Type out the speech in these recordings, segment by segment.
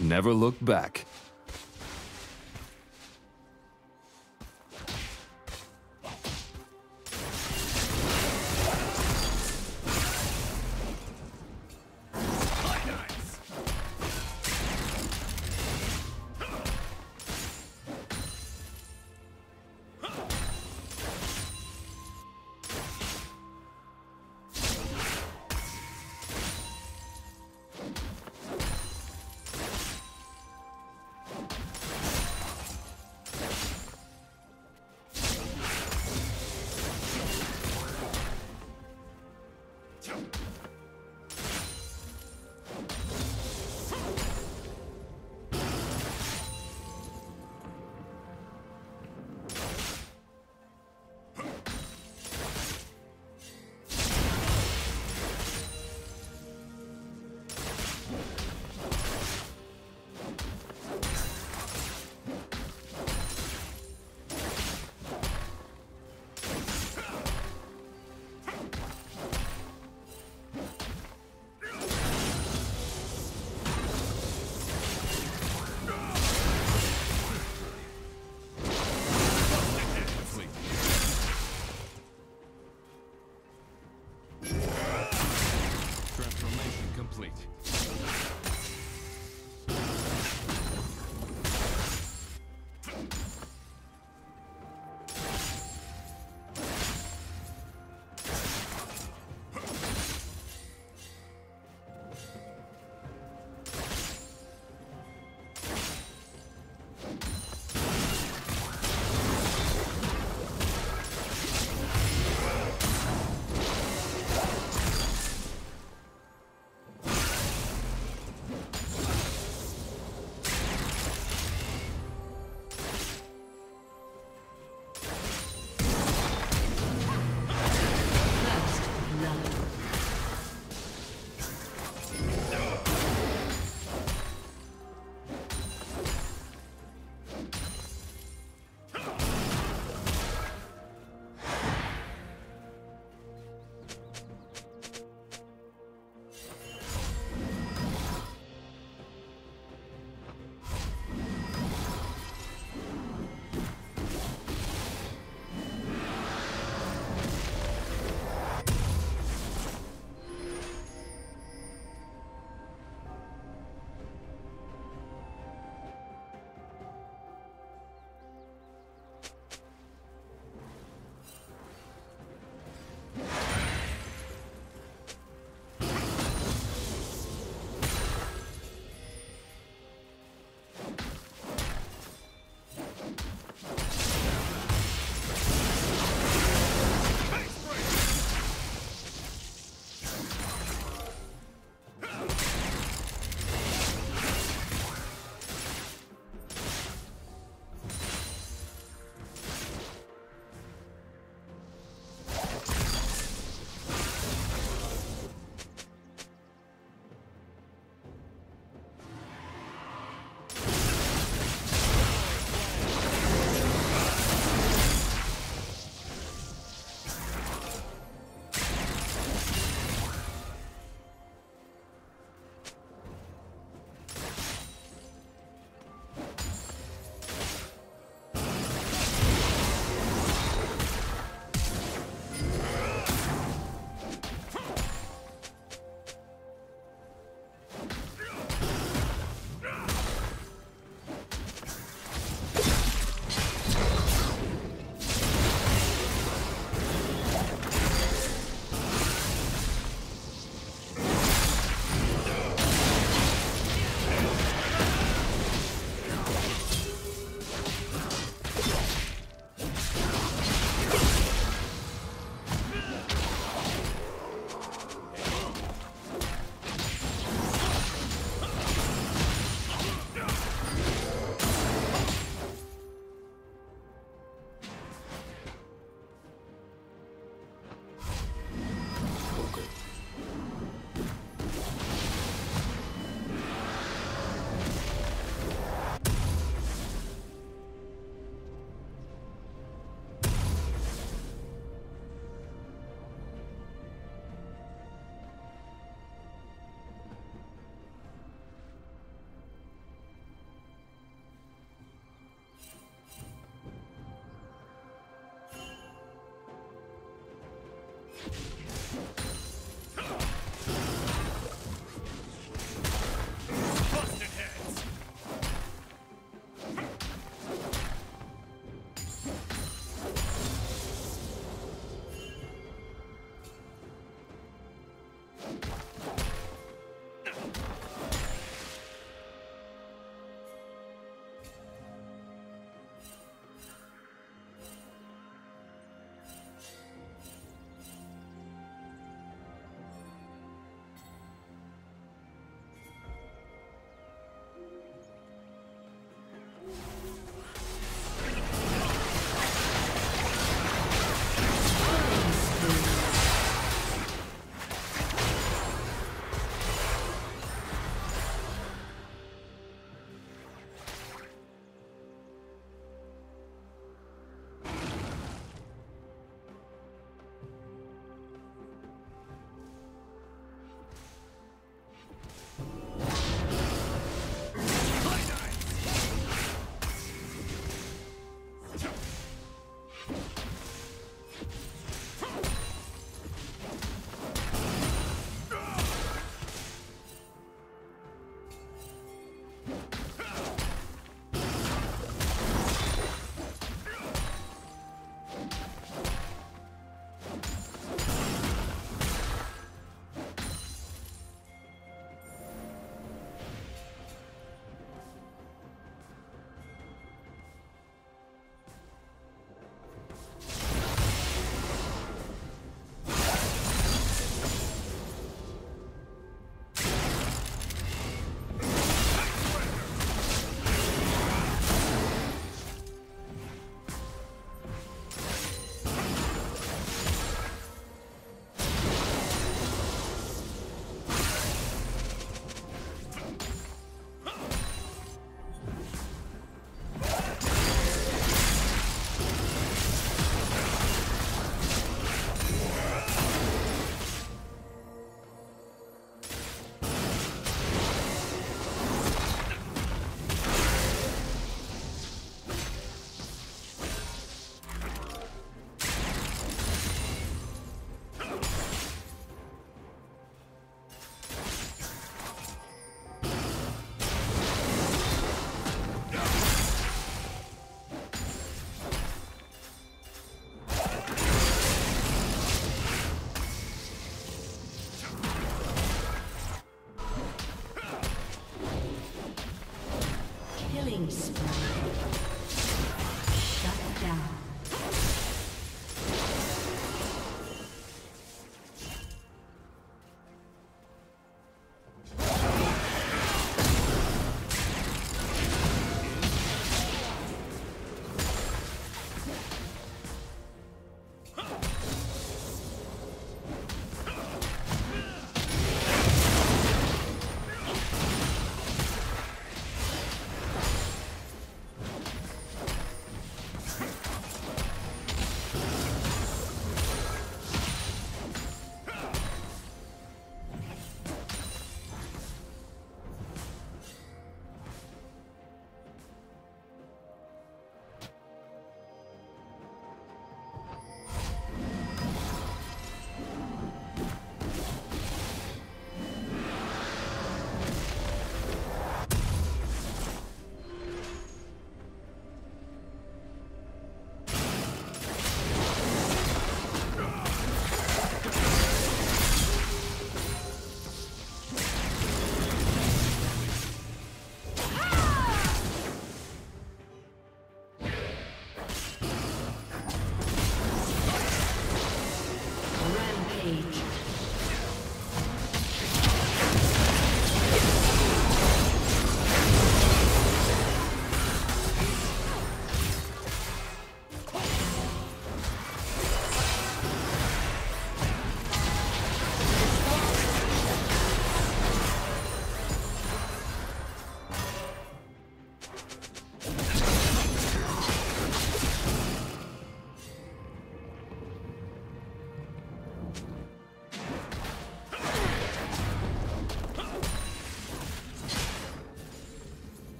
Never look back.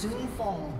soon fall.